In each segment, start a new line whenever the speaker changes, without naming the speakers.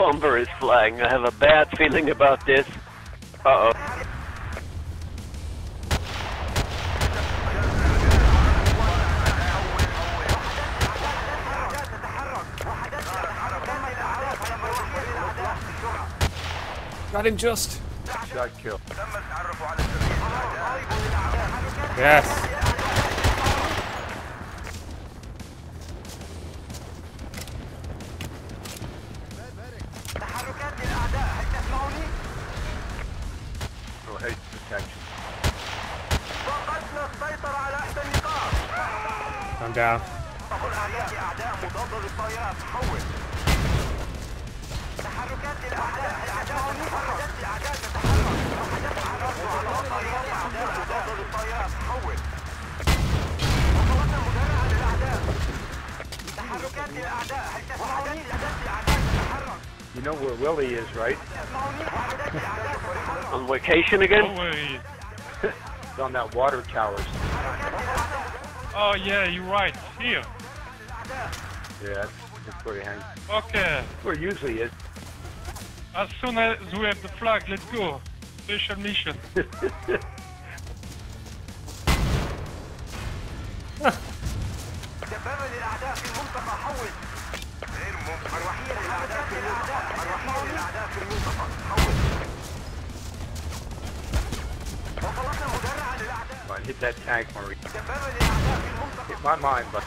bomber is flying. I have a bad feeling about this. Uh oh.
Got him just.
Shot kill.
Yes. I'm down.
You know where Willie is, right?
On vacation again?
No
on that water towers.
Oh yeah, you're right. Here.
Yeah, that's, that's where he hangs.
Okay.
Where he usually is.
As soon as we have the flag, let's go. Special mission.
Come hit that tank, Marie. Hit my mind, but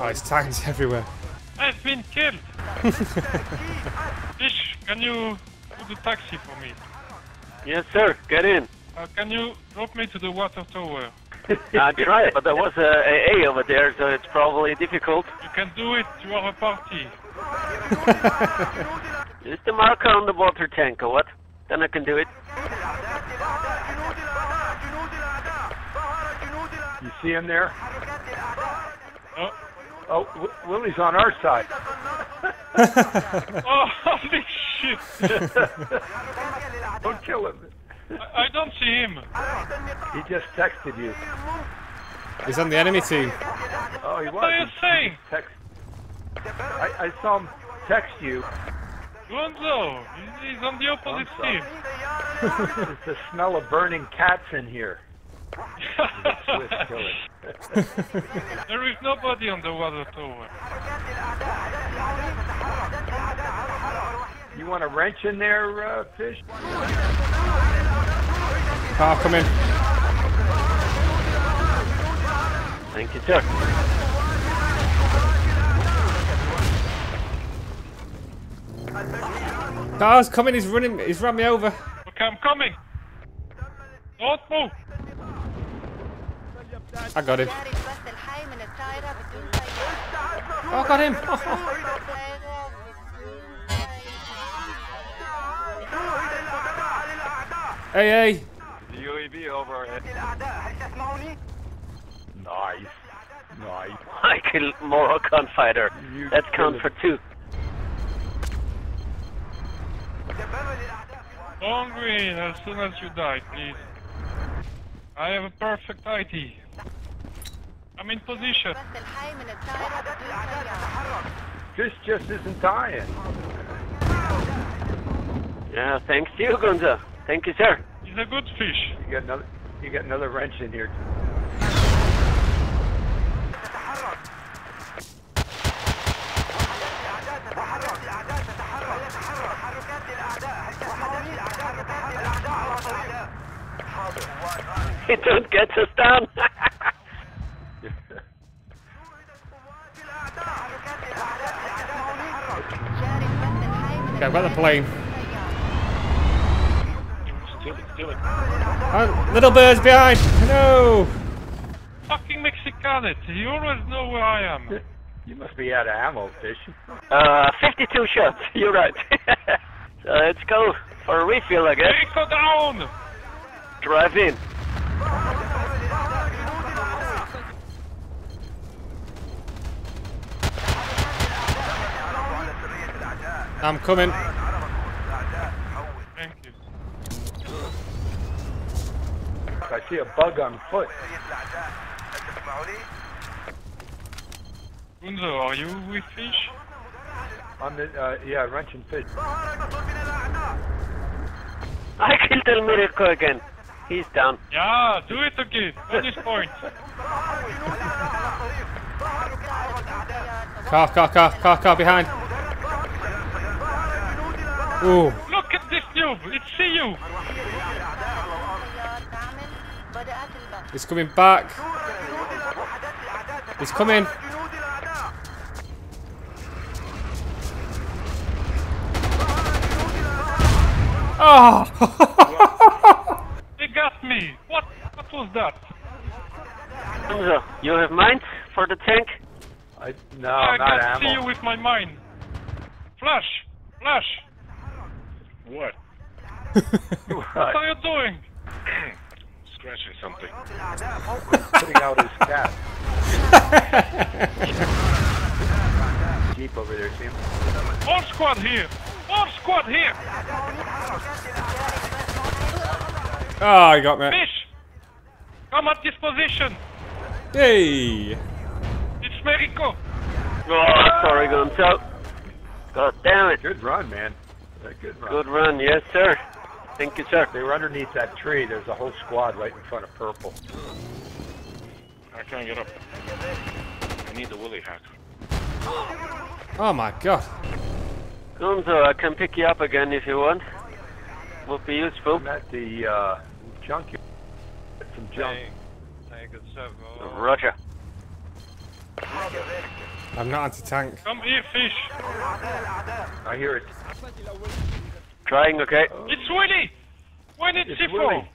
Oh, it's tanks everywhere.
I've been killed. Fish, can you do the taxi for me?
Yes, sir. Get in.
Uh, can you drop me to the water tower?
I tried, but there was a AA over there, so it's probably difficult.
You can do it. You are a party.
Is the marker on the water tank or what? Then I can do it.
See him there?
Oh,
Oh, w- Willie's on our side.
oh holy shit!
Don't kill him.
I, I don't see him.
He just texted you.
He's on the enemy team.
Oh, he was.
What are you
He-
saying?
he Text. I, I saw him text you.
Gonzo, he's on the opposite
I'm
team.
It's the smell of burning cats in here. Swiss killer.
there is nobody on the water tower.
You want a wrench in there, uh, fish?
Car coming.
Thank you, sir.
Car's coming. He's running. He's run me over.
Okay, I'm coming. Don't move.
I got him. Oh, I got him! Hey, hey!
The UAV overhead. Nice. Nice.
I killed more gunfighter.
You
That's count for two.
Don't green as soon as you die, please. I have a perfect IT. I'm in position.
This just isn't dying.
Yeah, thanks to you, Gunza. Thank you, sir.
He's a good fish.
You got another, you got another wrench in here.
It don't get us down.
Okay, I've got the plane.
Steal it, steal it.
Oh, little bird's behind. No.
Fucking Mexicanet, you always know where I am.
You must be out of ammo, fish.
uh, 52 shots. You're right. so let's go for a refill, I guess.
Rico down!
Drive in.
I'm coming.
Thank you.
I see a bug on foot.
Gunzo, are you with fish?
On the, uh, yeah, wrench and fish.
I killed El Miracle again. He's down.
Yeah, do it again. Bonus point.
Car, car, car, car, car behind. Ooh.
Look at this noob! It's
see you!
He's coming back. He's coming. Oh!
they got me. What? What was that?
Hamza, you have mines for the tank?
I no,
I
not
ammo. I
can't see you
with my mine. Flash, flash.
What?
What are you doing?
Scratching something.
putting out his cat. Jeep over there, see him?
All squad here. All squad here.
Ah, oh, he got me.
Fish. Come at this position.
Hey!
It's Merico.
Oh, sorry, Gonzo. God damn it.
Good run, man. A good run.
Good run, yes, sir. Thank you, sir.
They were underneath that tree. There's a whole squad right in front of purple.
I can't get up. I need the willy hack.
Oh my god.
Gonzo, I can pick you up again if you want. Would be useful.
I'm at the uh, junkyard. Get some junk.
Roger.
I'm not anti-tank.
Come here, fish.
I hear it.
Trying, okay?
It's Willy. When it's
It's
C4.
Willy.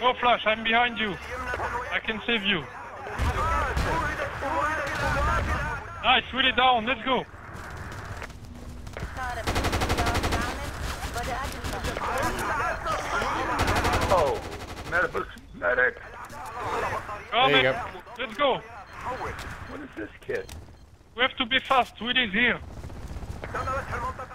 Go Flash, I'm behind you. I can save you. Nice, Willy down. Let's go.
Oh, medic, medic.
Oh,
there you Go.
Let's go.
What is this kid?
We have to be fast. We need here.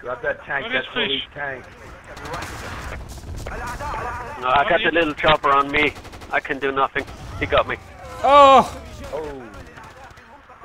Grab that tank. That's That's
police
tank.
No, I got the little chopper on me. I can do nothing. He got me.
Oh.
Oh.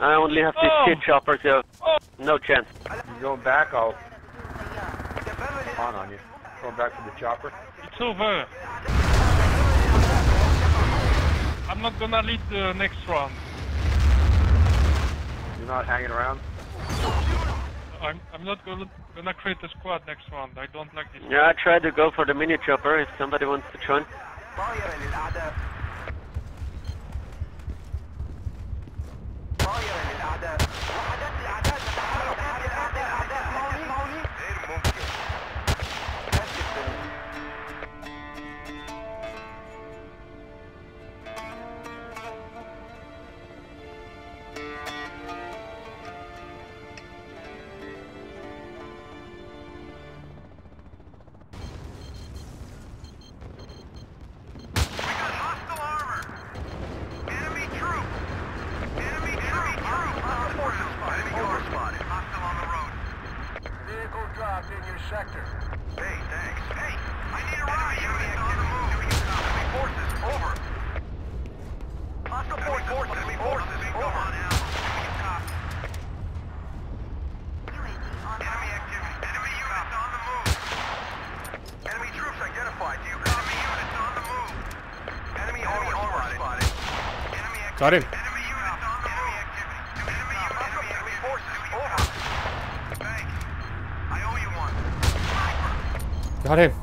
I only have these
oh.
kid chopper, so
oh.
no chance.
You going back. I'll on on you. Going back to the chopper.
Over. I'm not gonna lead the next round.
You're not hanging around.
I'm I'm not gonna gonna create a squad next round. I don't like this.
Yeah, I tried to go for the mini chopper if somebody wants to join.
One. Sniper.
Got him.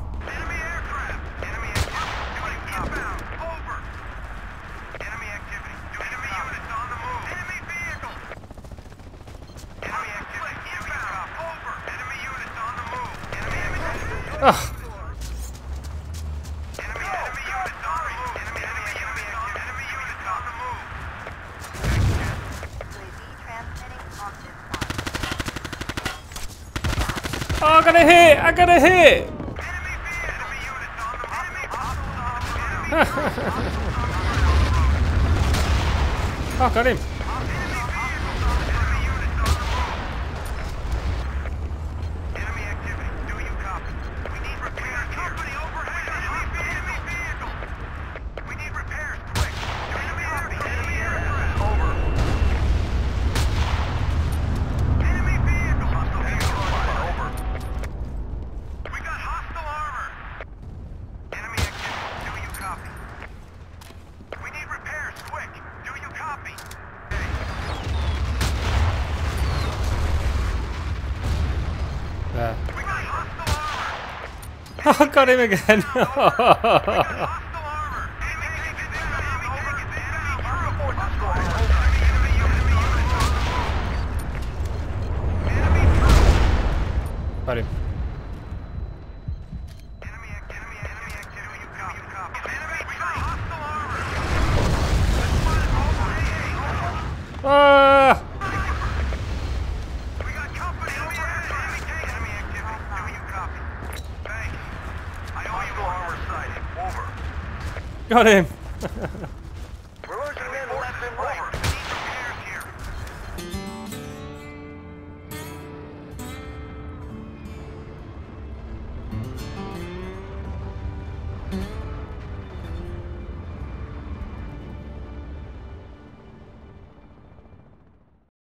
Oh,
oh, I got a hit! I got a hit!
Enemy vehicle. Enemy units on the move. Enemy hostiles on the move. Enemy
Oh, got him.
Enemy activity. Do you copy? We need repairs here. Company overhead. Enemy vehicle. We need repairs
I got him again. got him. Got him.